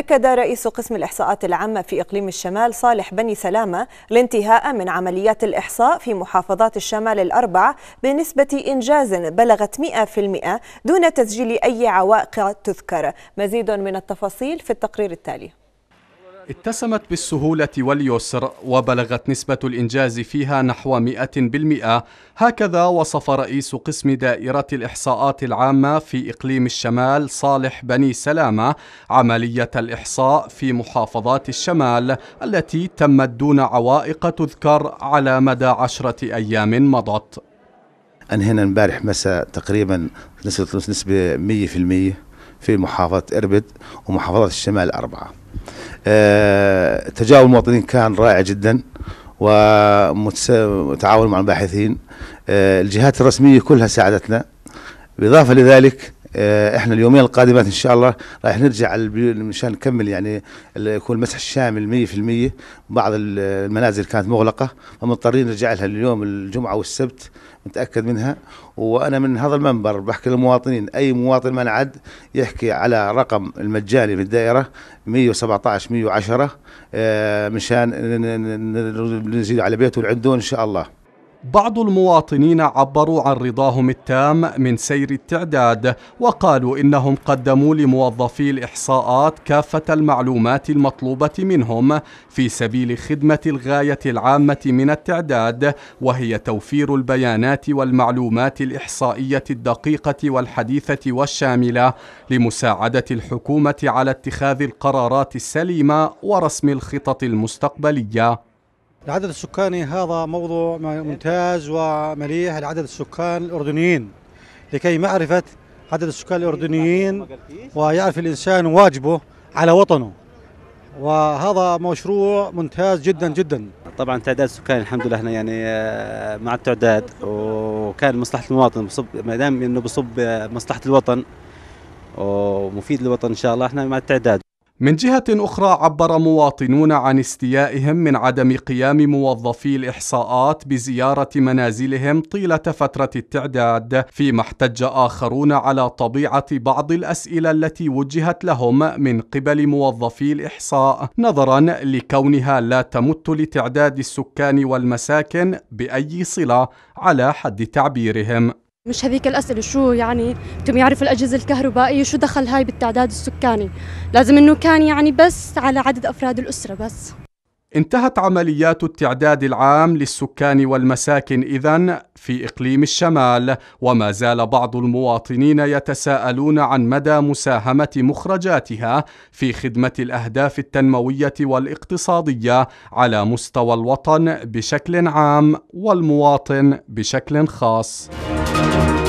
أكد رئيس قسم الإحصاءات العامة في إقليم الشمال صالح بني سلامة الانتهاء من عمليات الإحصاء في محافظات الشمال الأربع بنسبة إنجاز بلغت 100% دون تسجيل أي عوائق تذكر. مزيد من التفاصيل في التقرير التالي. اتسمت بالسهولة واليسر وبلغت نسبة الإنجاز فيها نحو 100% هكذا وصف رئيس قسم دائرة الإحصاءات العامة في إقليم الشمال صالح بني سلامة عملية الإحصاء في محافظات الشمال التي تمت دون عوائق تذكر على مدى عشرة أيام مضت. أنهينا امبارح مساء تقريبا نسبة نسبة 100% في محافظة إربد ومحافظات الشمال الأربعة آه، تجاوب المواطنين كان رائع جدا وتعاون مع الباحثين. آه، الجهات الرسمية كلها ساعدتنا. بالإضافة لذلك آه، إحنا اليومين القادمات إن شاء الله راح نرجع مشان نكمل يعني يكون المسح الشامل 100% بعض المنازل كانت مغلقة فمضطرين نرجع لها اليوم الجمعة والسبت متأكد منها. وأنا من هذا المنبر بحكي للمواطنين أي مواطن ما نعد يحكي على رقم المجاني في الدائرة 117 110 مشان نزيد على بيته عنده إن شاء الله. بعض المواطنين عبروا عن رضاهم التام من سير التعداد وقالوا إنهم قدموا لموظفي الإحصاءات كافة المعلومات المطلوبة منهم في سبيل خدمة الغاية العامة من التعداد وهي توفير البيانات والمعلومات الإحصائية الدقيقة والحديثة والشاملة لمساعدة الحكومة على اتخاذ القرارات السليمة ورسم الخطط المستقبلية. العدد السكاني هذا موضوع ممتاز ومليح لعدد السكان الأردنيين. لكي معرفة عدد السكان الأردنيين ويعرف الإنسان واجبه على وطنه. وهذا مشروع ممتاز جدا جدا. طبعا تعداد السكان الحمد لله إحنا يعني آه، مع التعداد. وكان مصلحة المواطن بصب ما دام إنه بصب مصلحة الوطن ومفيد للوطن إن شاء الله إحنا مع التعداد. من جهة أخرى عبر مواطنون عن استيائهم من عدم قيام موظفي الإحصاءات بزيارة منازلهم طيلة فترة التعداد فيما احتج آخرون على طبيعة بعض الأسئلة التي وجهت لهم من قبل موظفي الإحصاء نظرا لكونها لا تمت لتعداد السكان والمساكن بأي صلة على حد تعبيرهم. مش هذيك الأسئلة شو يعني بدهم يعرفوا الأجهزة الكهربائية شو دخل هاي بالتعداد السكاني لازم إنه كان يعني بس على عدد أفراد الأسرة بس انتهت عمليات التعداد العام للسكان والمساكن إذا في إقليم الشمال وما زال بعض المواطنين يتساءلون عن مدى مساهمة مخرجاتها في خدمة الأهداف التنموية والاقتصادية على مستوى الوطن بشكل عام والمواطن بشكل خاص. Thank you.